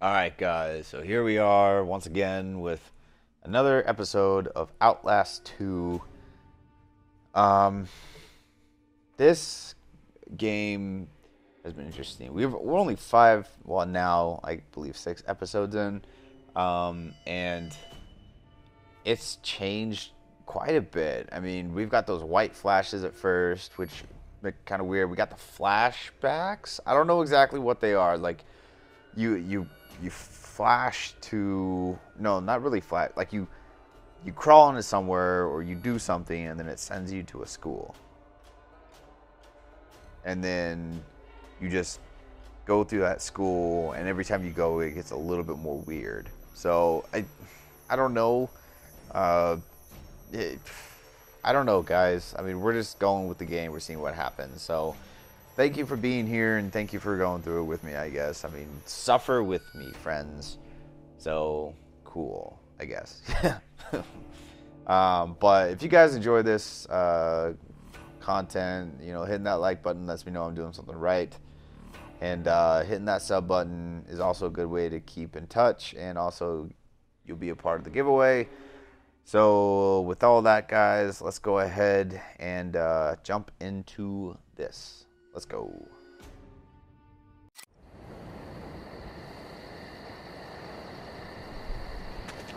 All right, guys. So here we are once again with another episode of Outlast 2. Um, this game has been interesting. We've, we're only five, well now I believe six episodes in, um, and it's changed quite a bit. I mean, we've got those white flashes at first, which make kind of weird. We got the flashbacks. I don't know exactly what they are. Like, you you you flash to no, not really flash. Like you you crawl into somewhere or you do something, and then it sends you to a school, and then you just go through that school, and every time you go, it gets a little bit more weird. So I I don't know. Uh, it, I don't know, guys. I mean, we're just going with the game. We're seeing what happens. So, thank you for being here and thank you for going through it with me, I guess. I mean, suffer with me, friends. So, cool, I guess. um, but if you guys enjoy this uh, content, you know, hitting that like button lets me know I'm doing something right. And uh, hitting that sub button is also a good way to keep in touch. And also, you'll be a part of the giveaway. So, with all that, guys, let's go ahead and uh, jump into this. Let's go.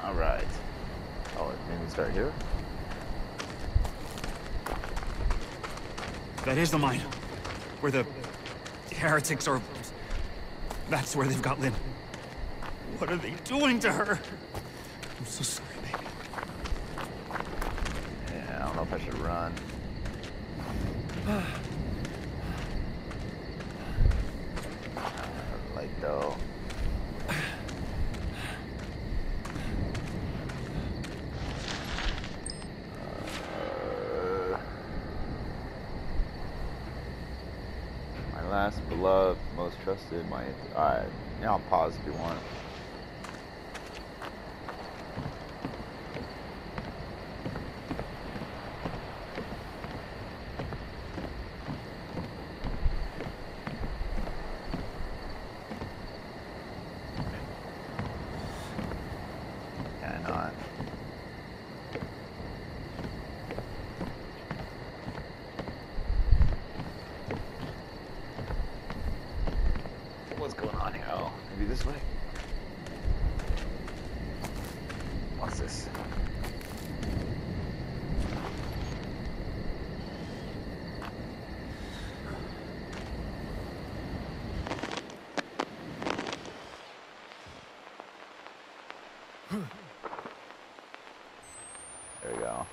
All right. Oh, me start here. That is the mine. Where the heretics are. That's where they've got Lynn. What are they doing to her? I'm so sorry, baby. Yeah, I don't know if I should run. like though. Uh, my last beloved, Alright, now I'll pause if you want. Can I not? What's going on here? Oh, maybe this way? What's this? There we go.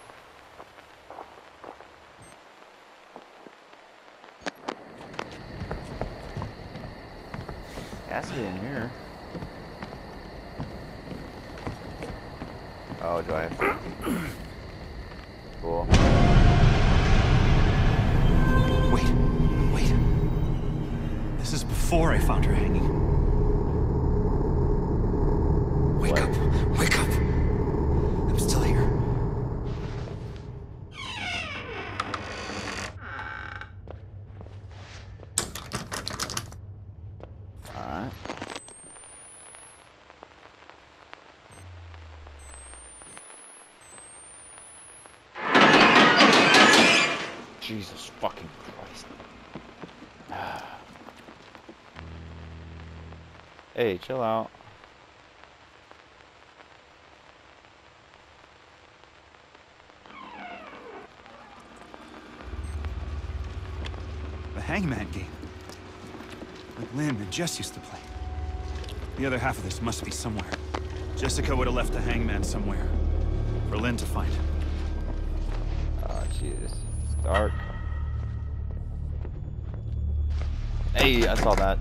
It has to be in here. Oh, do I have to? Cool. Wait, wait. This is before I found her hanging. Wake What? up, wake up. I'm still here. Alright. Jesus fucking Christ. hey, chill out. The Hangman game. Like Lynn and Jess used to play. The other half of this must be somewhere. Jessica would have left the Hangman somewhere. For Lynn to find. Ah, oh, Jesus. It's dark. Hey, I saw that.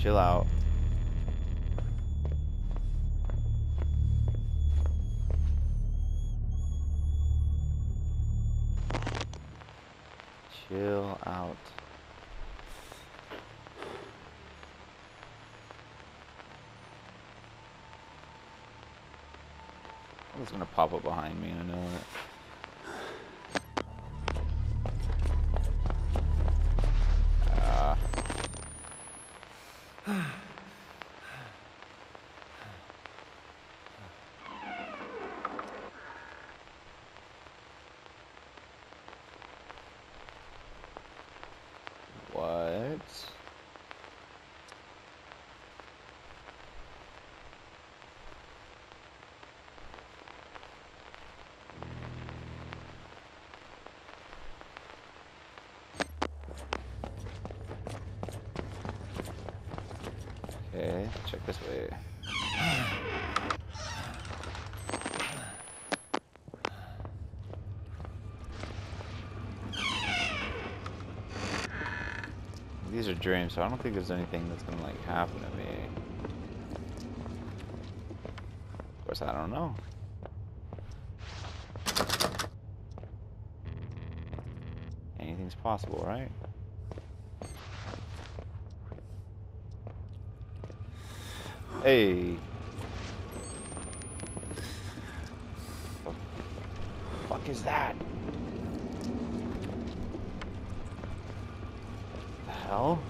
Chill out. Chill out. It's gonna pop up behind me, I know it. Ah. What? Okay, check this way. Are dreams, so I don't think there's anything that's gonna like happen to me. Of course, I don't know. Anything's possible, right? Hey. What The fuck is that? The hell? Thank you. Very, very generous of you. Oomph,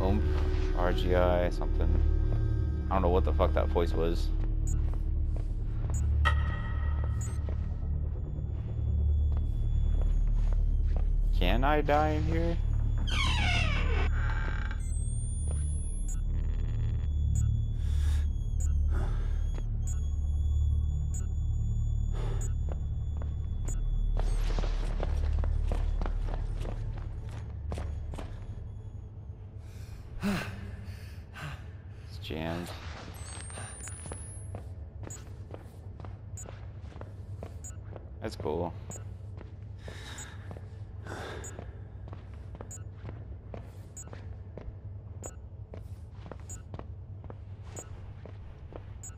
oh, RGI, something. I don't know what the fuck that voice was. I die in here?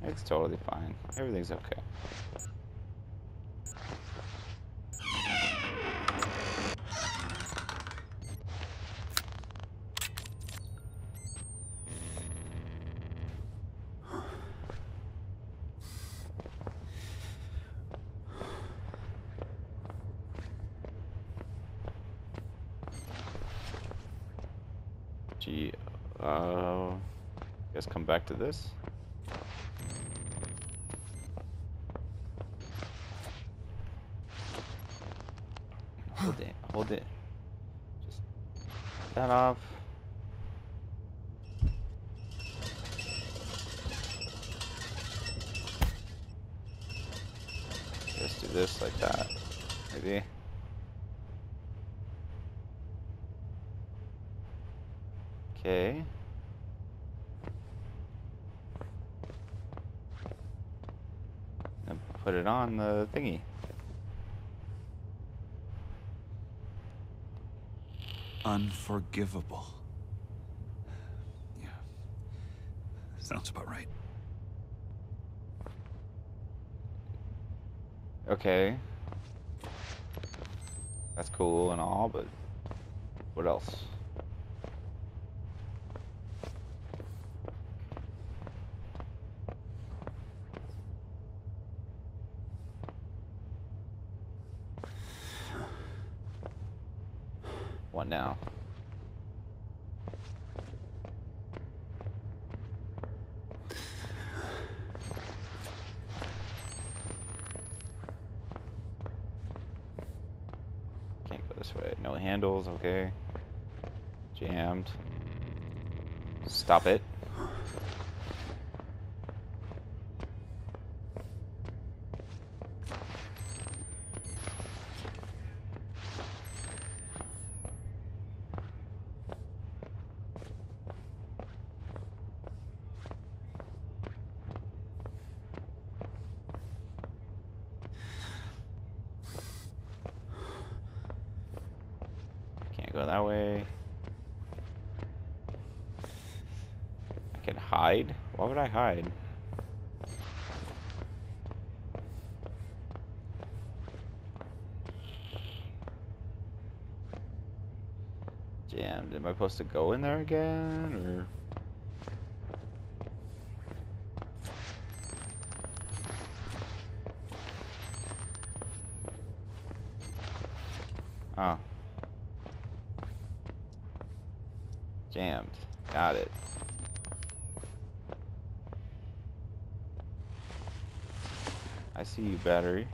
It's totally fine. Everything's okay. Gee, uh, guess come back to this. Hold it, hold it. Just that off. Just do this like that, maybe. Okay. And put it on the thingy. Unforgivable. Yeah. Sounds about right. Okay. That's cool and all, but what else? What now? Can't go this way. No handles, okay. Jammed. Stop it. hide? Damn, am I supposed to go in there again, or...? Oh. Jammed. Got it. I see you, battery.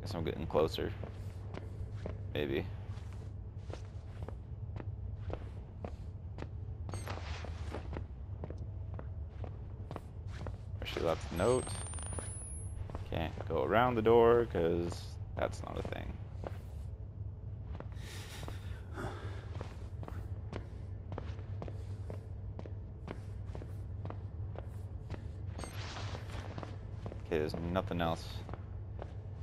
Guess I'm getting closer. Maybe. She left note. Around the door because that's not a thing. Okay, there's nothing else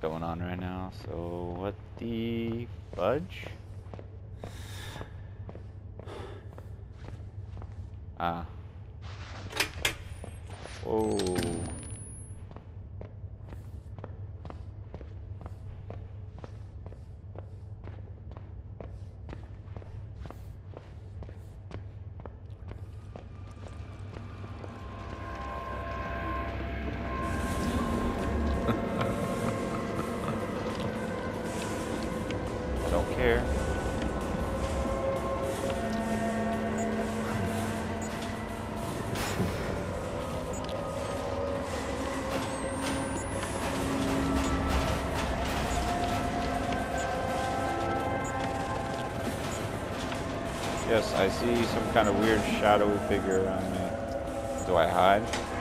going on right now. So what the fudge? Ah. Whoa. Don't. Yes, I see some kind of weird shadow figure around me. Do I hide?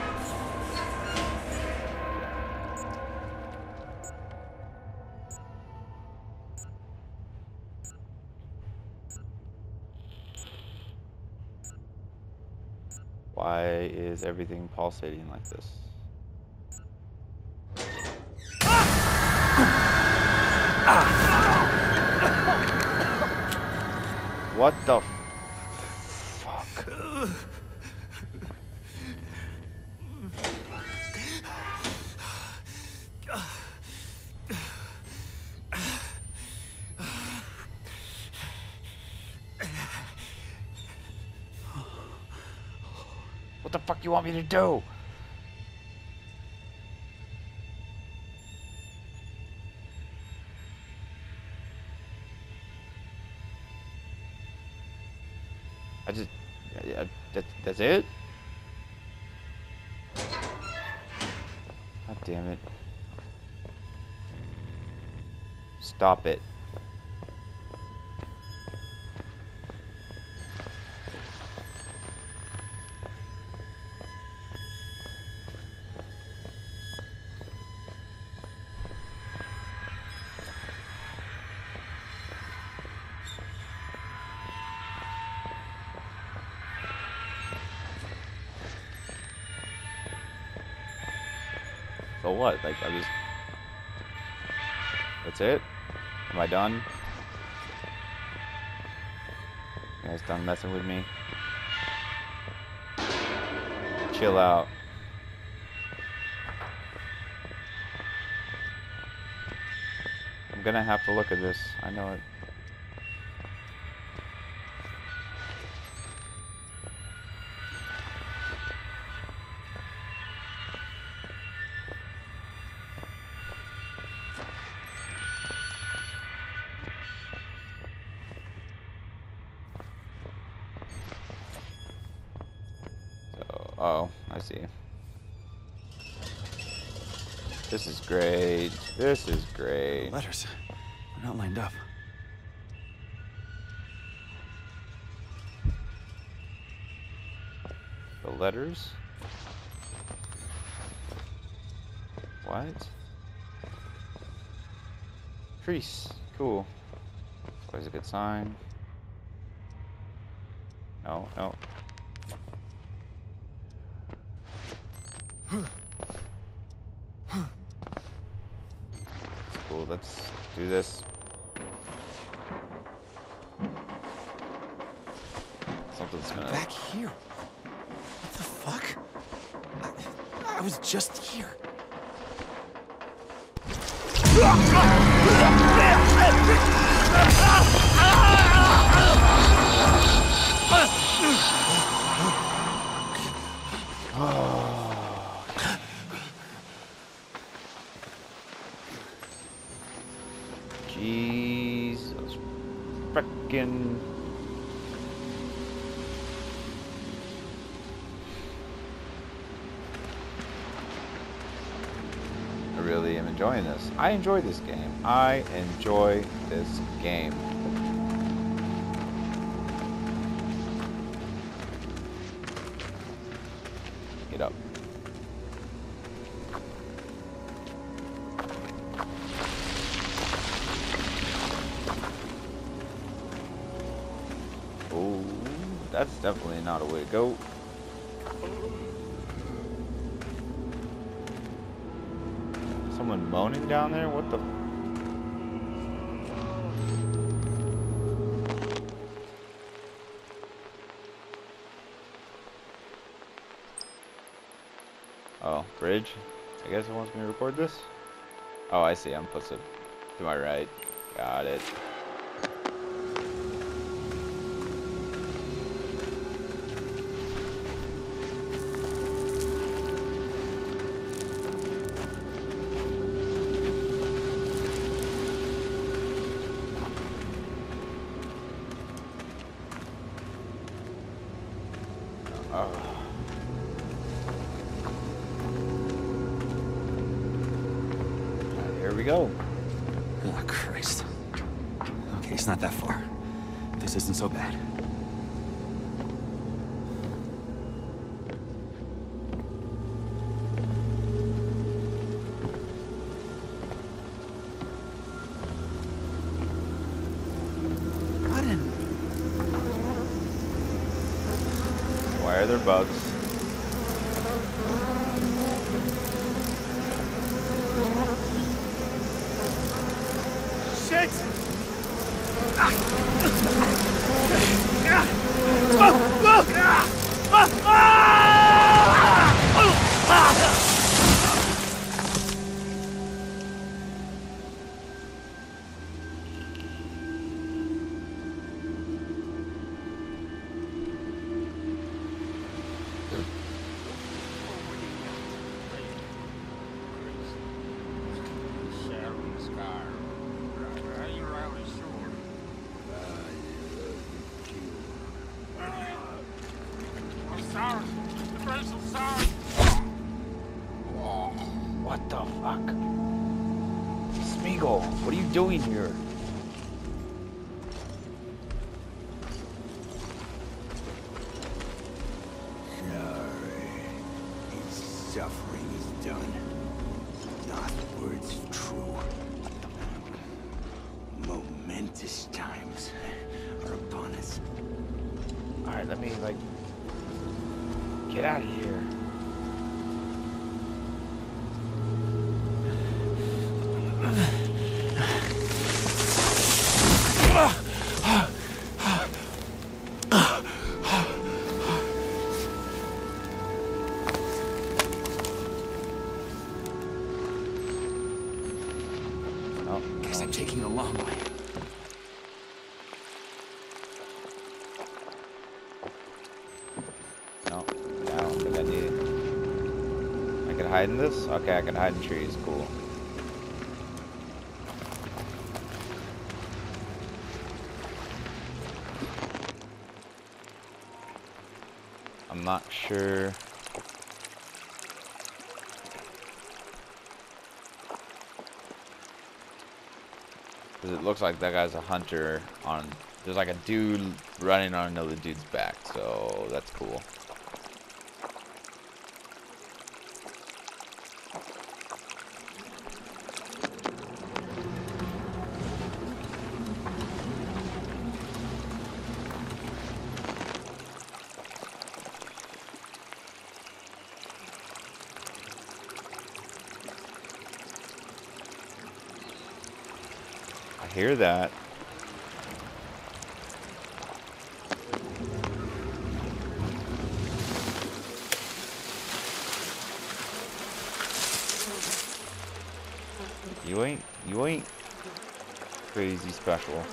Is everything pulsating like this? What the do? I just, I, that, that's it? God damn it. Stop it. What? Like, I just. That's it? Am I done? You guys done messing with me? Chill out. I'm gonna have to look at this. I know it. Great. This is great. Letters. They're not lined up. The letters? What? Crease. Cool. Always a good sign. No, no. do this. Something's gonna... back here. What the fuck? I, I was just I enjoy this game. I enjoy this game. Moaning down there? What the? Oh, bridge? I guess it wants me to record this? Oh, I see. I'm supposed to to my right. Got it. Hide in this? Okay, I can hide in trees. Cool. I'm not sure. Because it looks like that guy's a hunter on. There's like a dude running on another dude's back, so that's cool. I hear that. You ain't, you ain't crazy special.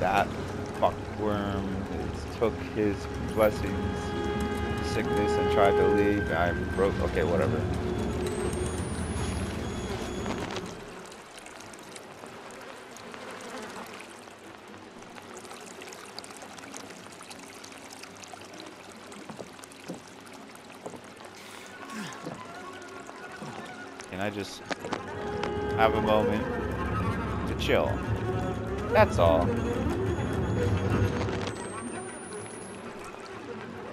That fuckworm has took his blessings, sickness, and tried to leave. I broke. Okay, whatever. Can I just have a moment to chill? That's all.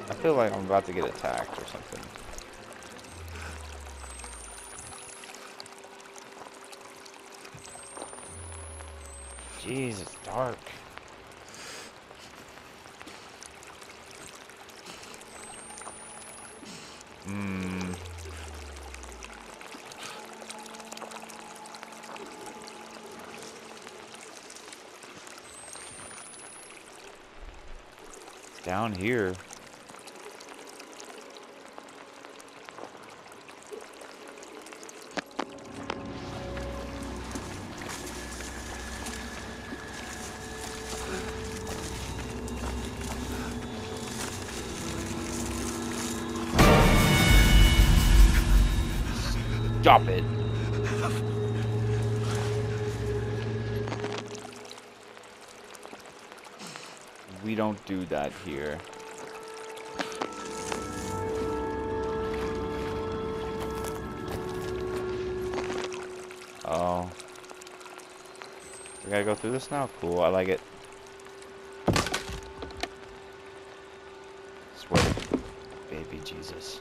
I feel like I'm about to get attacked or something. Jeez, it's dark. Down here. Stop it. Don't do that here. Oh. We gotta go through this now? Cool, I like it. Swear to baby Jesus.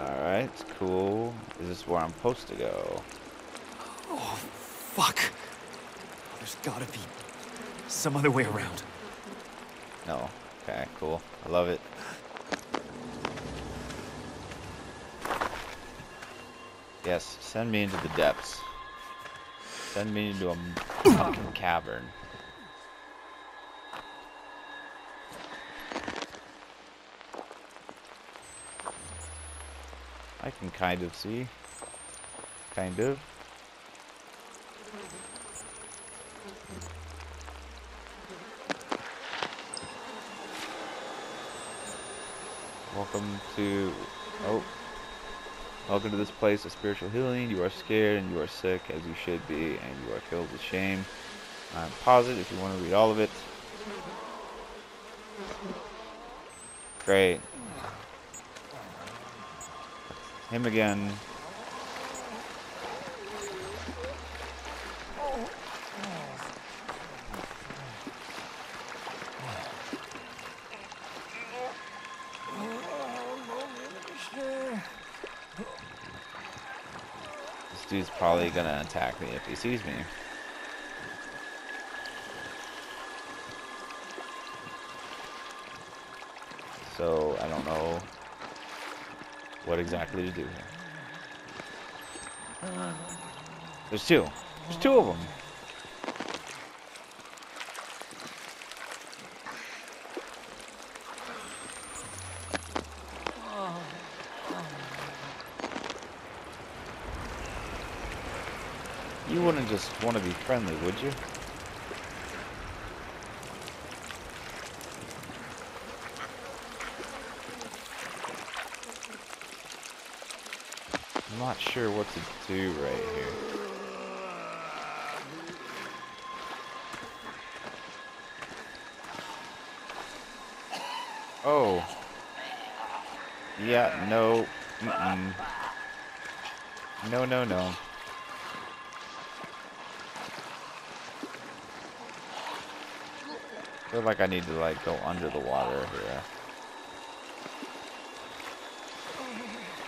Alright, cool. Is this where I'm supposed to go? Oh, fuck. There's gotta be some other way around. No. Okay, cool. I love it. Yes, send me into the depths. Send me into a fucking cavern. I can kind of see. Kind of. Welcome to. Oh. Welcome to this place of spiritual healing. You are scared and you are sick, as you should be, and you are filled with shame. I'm positive if you want to read all of it. Great. Him again. Dude's probably gonna attack me if he sees me. So I don't know what exactly to do here. There's two. There's two of them. You wouldn't just want to be friendly, would you? I'm not sure what to do right here. Oh. Yeah, no. Mm-mm. No, no, no. feel like I need to like go under the water here.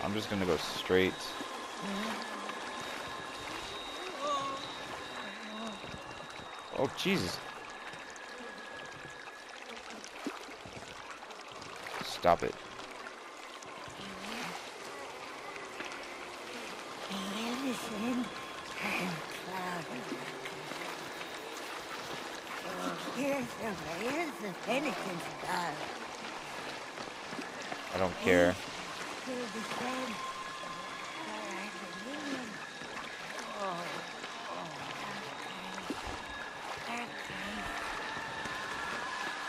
I'm just gonna go straight. Oh Jesus. Stop it.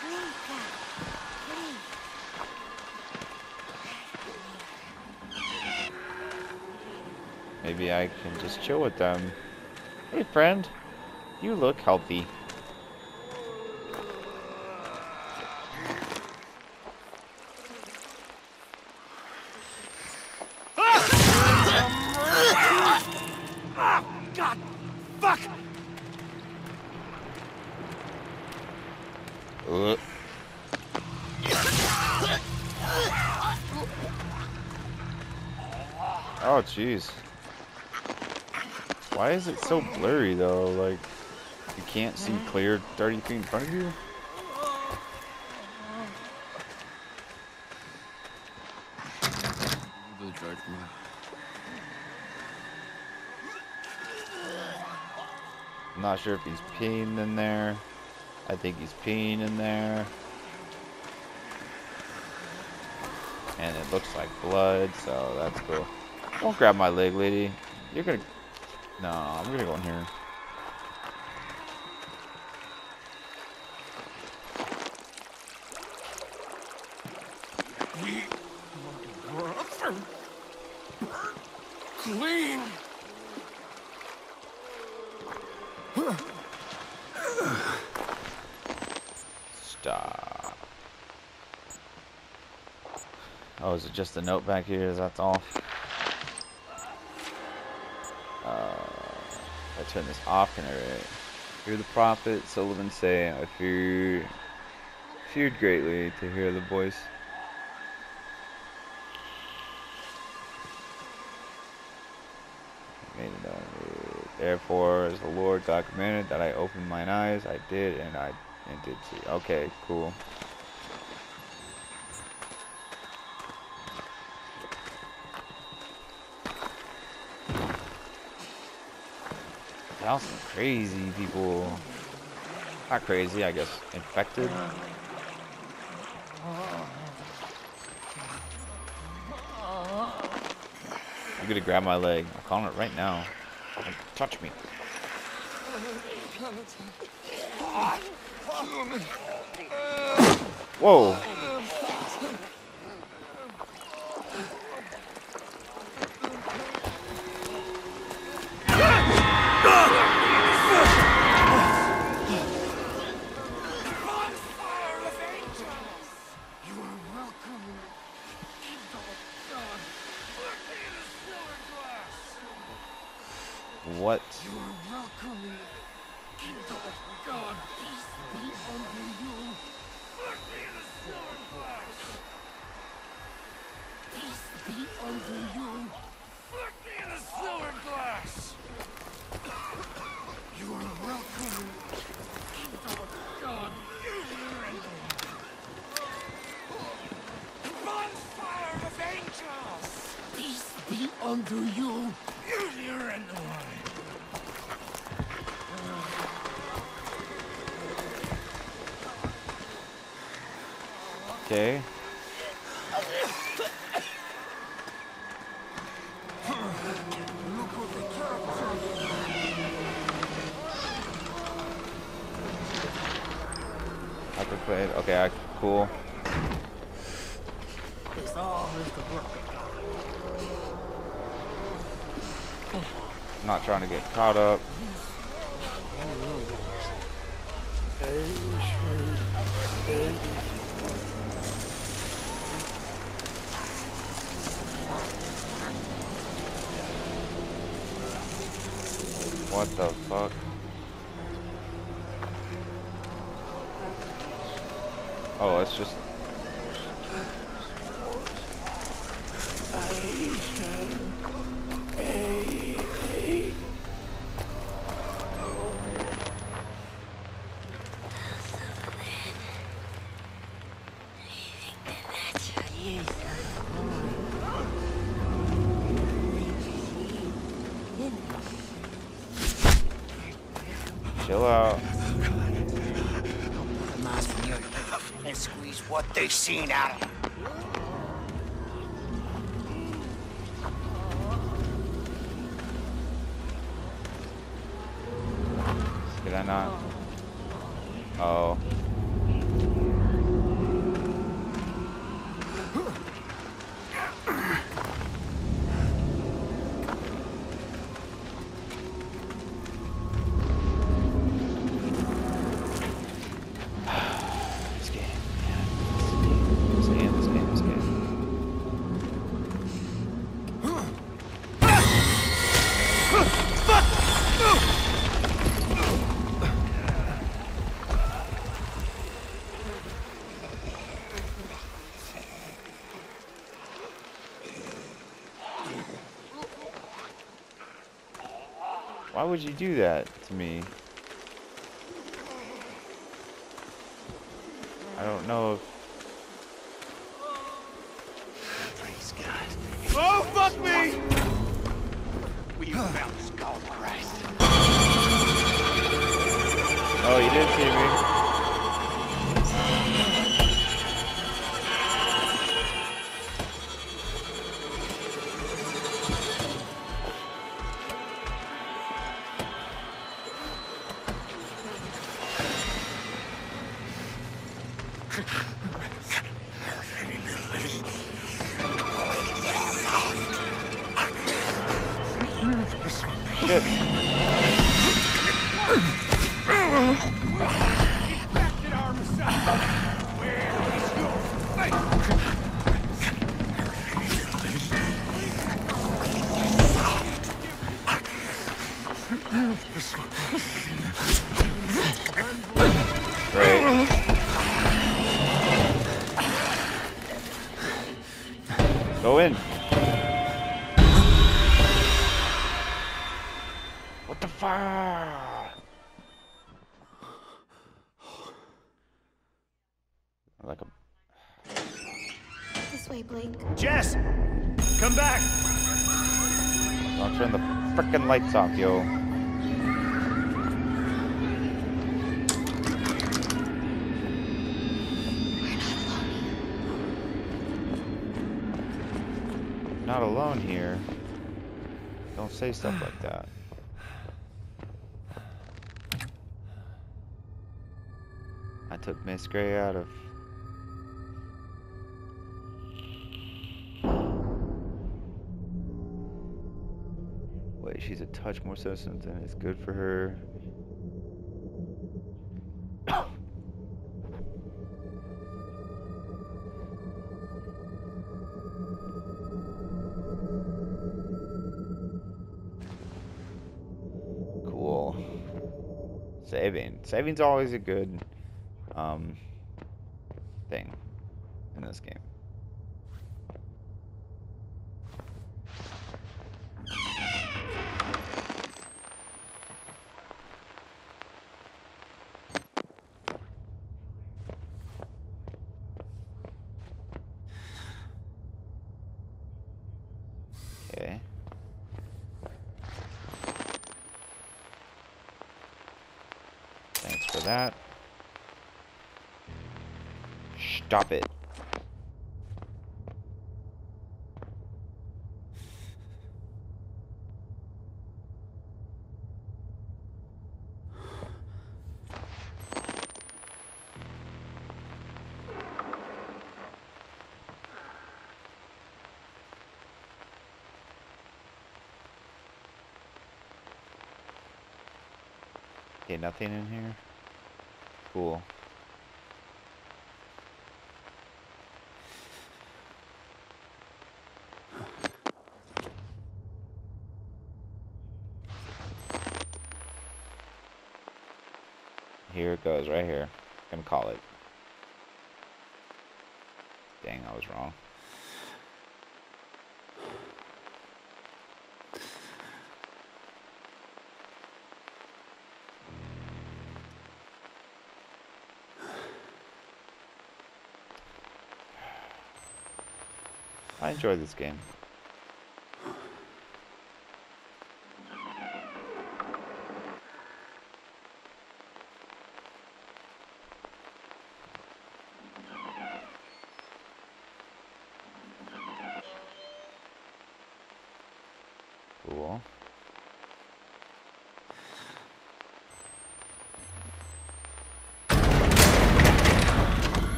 Please, God, please. Maybe I can just chill with them. Hey, friend. You look healthy. Oh, jeez. Why is it so blurry, though? Like, you can't see clear 30 feet in front of you? I'm not sure if he's peeing in there. I think he's peeing in there. And it looks like blood, so that's cool. Don't grab my leg, lady. You're gonna... No, I'm gonna go in here. Clean. Stop. Oh, is it just a note back here? Is that all? Turn this off, can I write? Hear the prophet Sullivan say, I feared, feared greatly to hear the voice. Therefore, as the Lord God commanded that I open mine eyes, I did, and I and did see. Okay, cool. Y'all some crazy people. Not crazy, I guess. Infected. You're gonna grab my leg. I'm calling it right now. Don't touch me. Whoa. Okay. I could play it. Okay, cool. This all is the work of God. I'm not trying to get caught up. What the fuck? Oh, it's just. Chill out. The mask from your and squeeze what they seen you. Did I not? Oh. Would you do that to me? I don't know if lights off, yo. Not alone here. Don't say stuff like that. I took Miss Gray out of touch more sensitive and it's good for her. cool. Saving. Saving's always a good um thing in this game. Okay. Thanks for that. Stop it. Okay, nothing in here. Cool. Here it goes, right here. Gonna call it. Dang, I was wrong. I enjoy this game.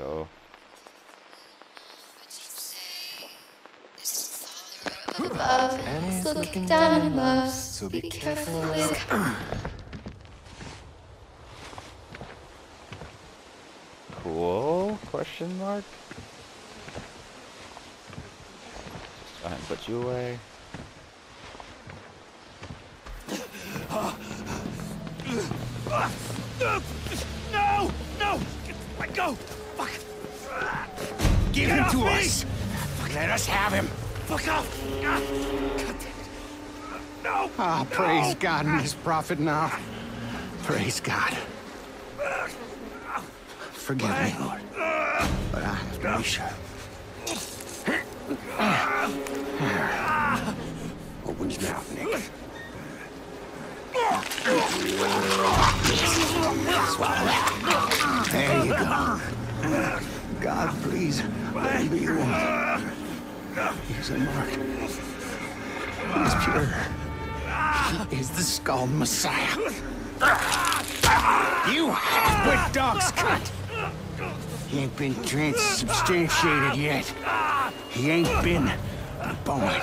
So above. And He's he's looking looking down down in in love. love, So so be be careful careful cool? Question mark. Go ahead and put you away. No! No! Let go! Fuck! Give Get him to me! us! Let us have him! Fuck off! Ah. God. No! Ah, no! praise God and his prophet now. Praise God. Forgive me, Lord. But I have to be sure. Open his mouth, Nick. There you go. God, please, let him be your one. He's unmarked. He's pure. He is the Scalled Messiah. You half-wit dog's cut. He ain't been transubstantiated yet. He ain't been born.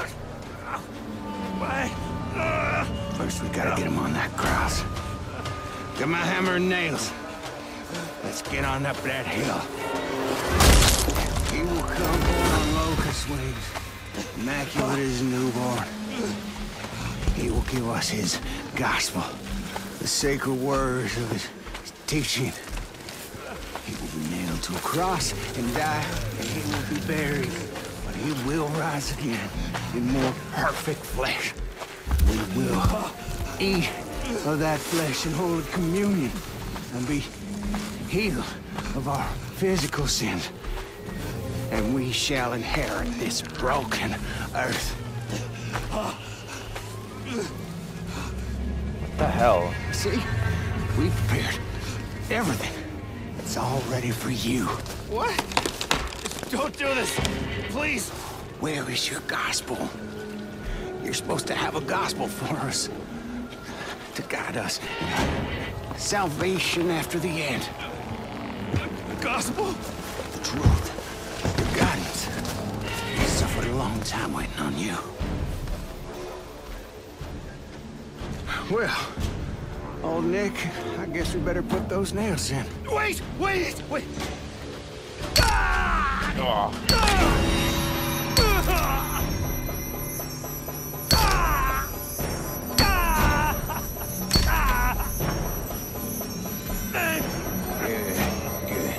First, we gotta get him on that cross. Get my hammer and nails. Let's get on up that hill. He on locust wings, immaculate a newborn. He will give us his gospel, the sacred words of his teaching. He will be nailed to a cross and die, and he will be buried. But he will rise again in more perfect flesh. We will eat of that flesh in holy communion and be healed of our physical sins. And we shall inherit this broken earth. What the hell? See? We prepared everything. It's all ready for you. What? Don't do this! Please! Where is your gospel? You're supposed to have a gospel for us. To guide us. Salvation after the end. The gospel? The truth. Guidance. We suffered a long time waiting on you. Well, old Nick, I guess we better put those nails in. Wait! Wait! Wait! Good.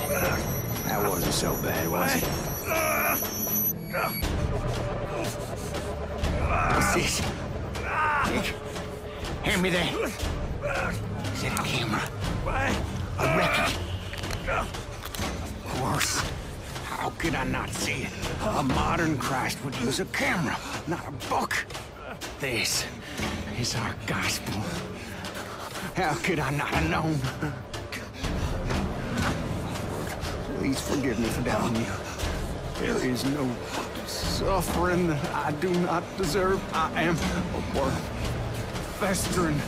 That wasn't so bad, was it? This? Nick, hand me that. Is it a camera? A record? Of course. How could I not see it? A modern Christ would use a camera, not a book. This is our gospel. How could I not have known? Please forgive me for doubting you. There is no suffering that I do not deserve. I am a worm, festering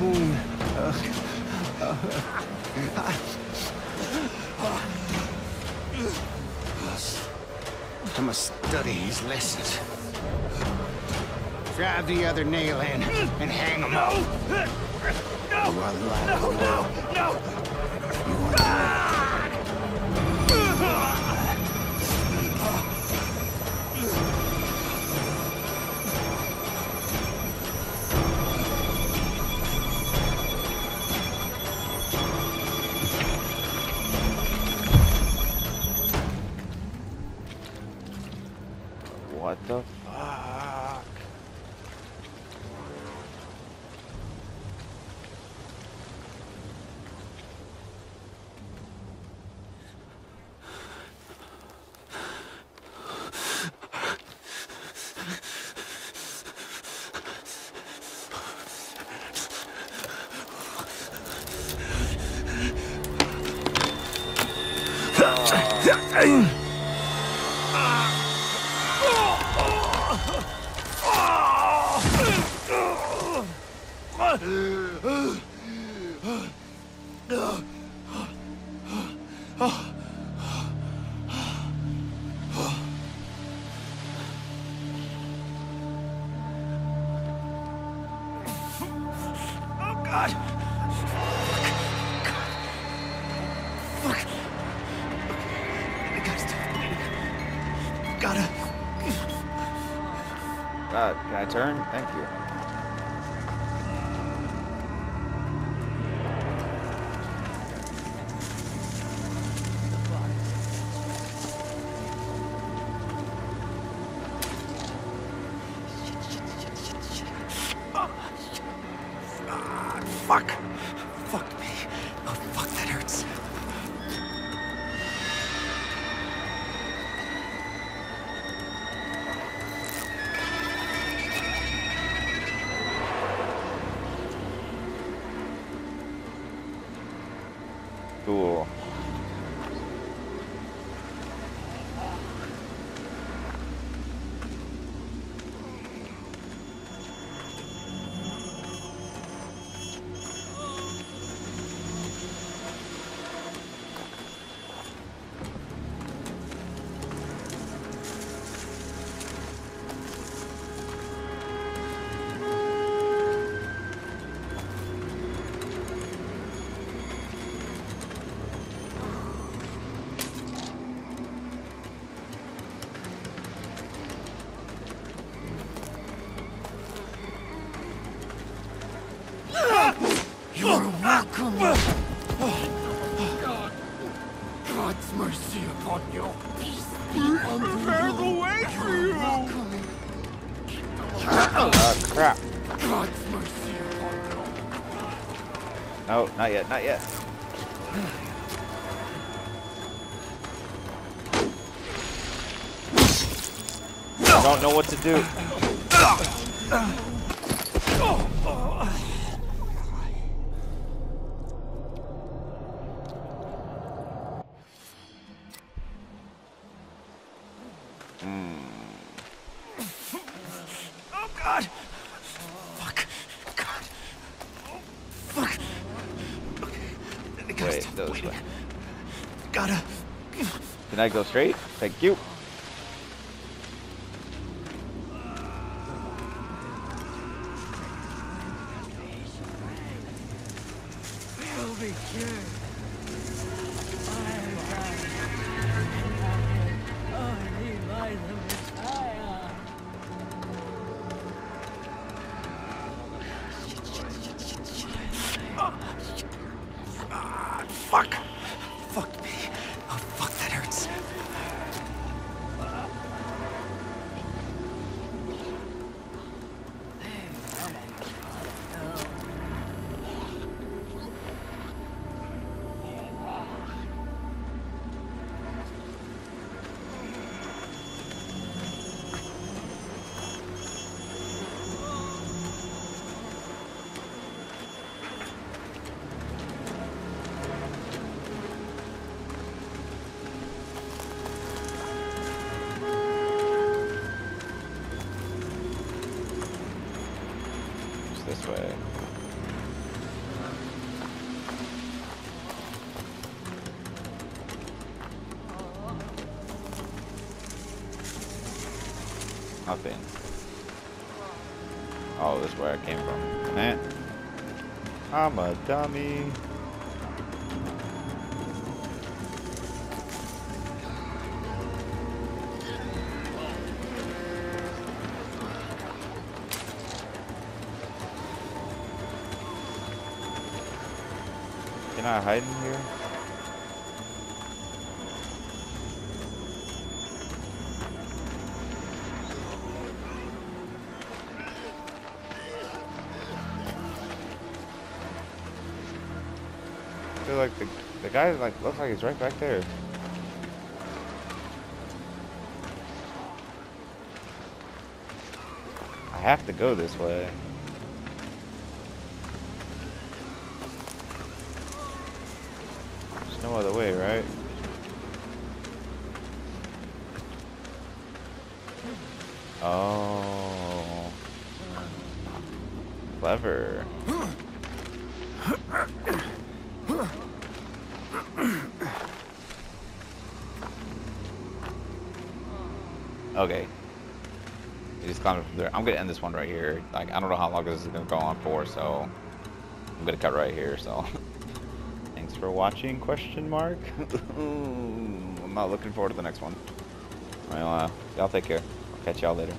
wound. Uh, I must study his lessons. Drive the other nail in and hang him up. You are alive now. What gotta Wait, those way. Gotta. Can I go straight? Thank you. Dummy. Can I hide in here? The guy like looks like he's right back there. I have to go this way. There's no other way, right? Oh. Clever. Okay. He just climbed from there. I'm gonna end this one right here. Like I don't know how long this is gonna go on for, so I'm gonna cut right here. So thanks for watching? Question mark. I'm not looking forward to the next one. Well, uh, y'all take care. I'll catch y'all later.